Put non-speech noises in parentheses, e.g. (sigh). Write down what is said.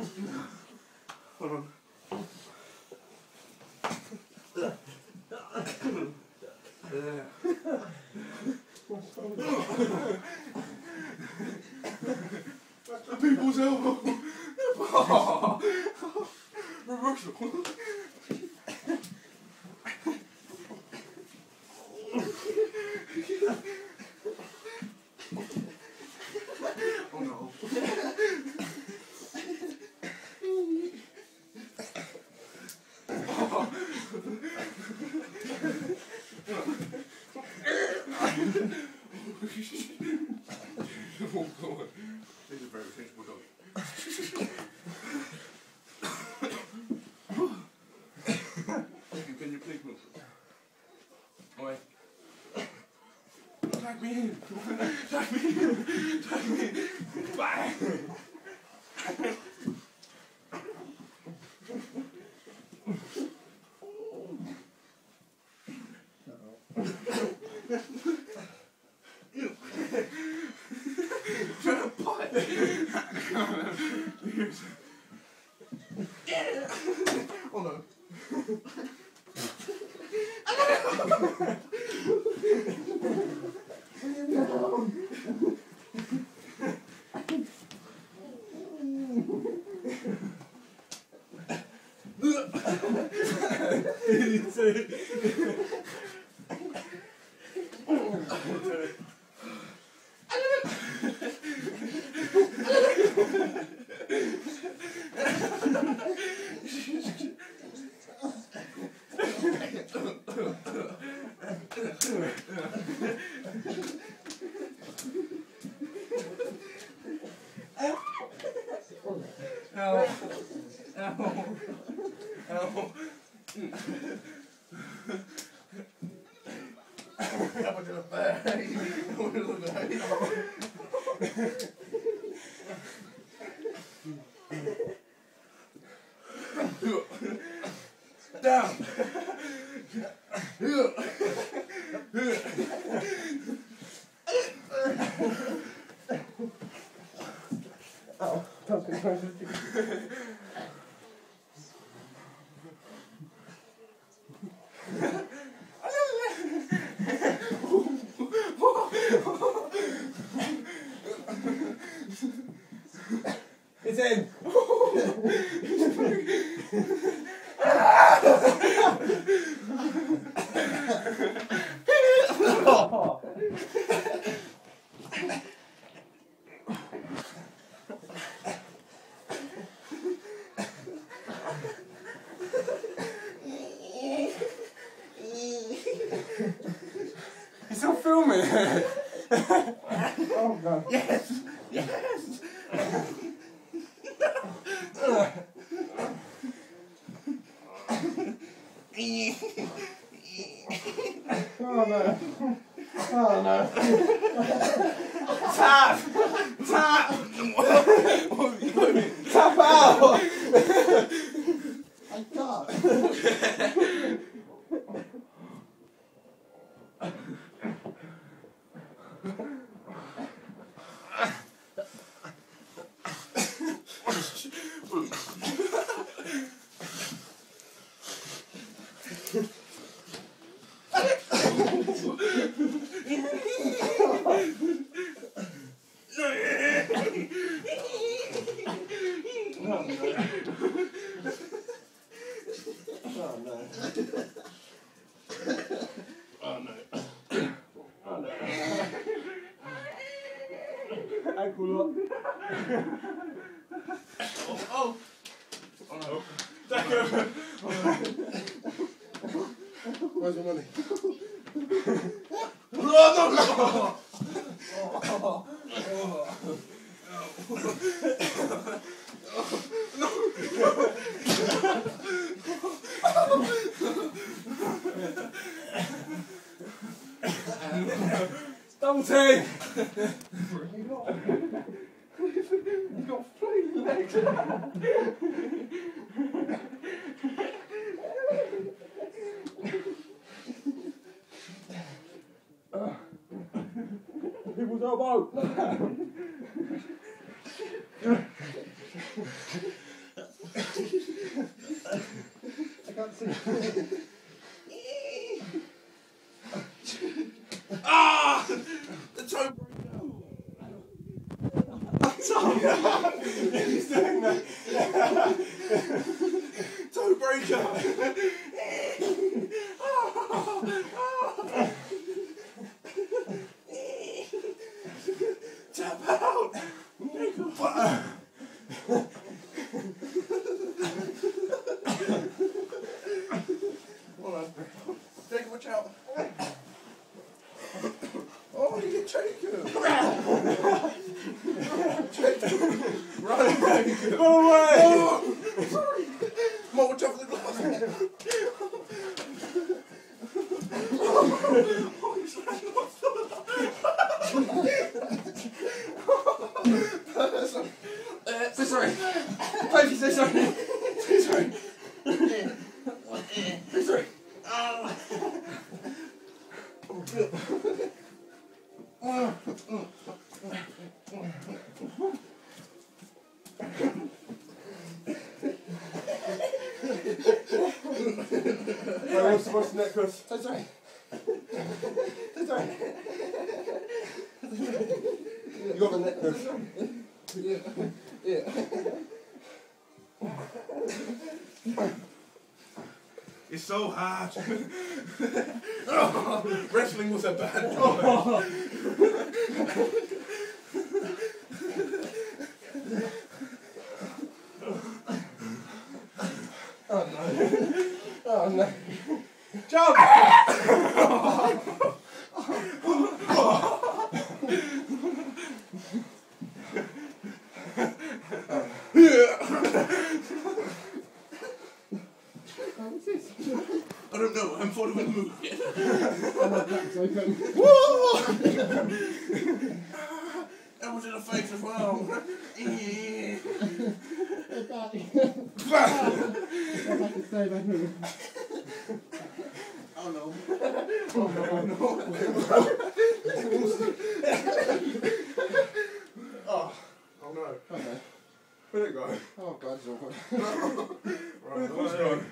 (laughs) The people's elbow. (laughs) Reversal. oh no. Oh god. This is a very sensible dog. Thank you, can you please move? Oi. Tag me in! Tag me in! Tag me in! Bye! Oh (laughs) no. Ow. Ow. Ow. Apa dia lepas? Apa dia lepas? Down. It's in. He's still. Oh god. yes. Yes. Oh no. Oh no. Tap. Tap. Tap out! I can't. Oh no. (laughs) Oh no. (laughs) Oh no. Ankle lock. Oh. Oh no. Where's the money? No, no, no. Double team! You got, three legs. People's elbow! He's doing that. (laughs) Toe (laughs) breaker. (laughs) Tap out. Hold on. Jacob, watch out. Oh, you get Jacob. Jacob. Run, Jacob. Go away! Oh, sorry. Come on, watch out for the glass. oh, he's running off. Uh, say sorry. Pipey, say sorry. Say sorry. Say sorry. Right, what's, what's the necklace? Say sorry. You got the necklace. Yeah. Yeah. It's so hard. Oh, (laughs) wrestling was a bad job. (laughs) Oh no. Oh no. Jump! I don't know. I haven't thought of a move yet. That was in the face as well. oh no. Oh, no. oh no. Okay. Where'd it go? Oh, God, it's awkward. Right, Where's it gone? Oh,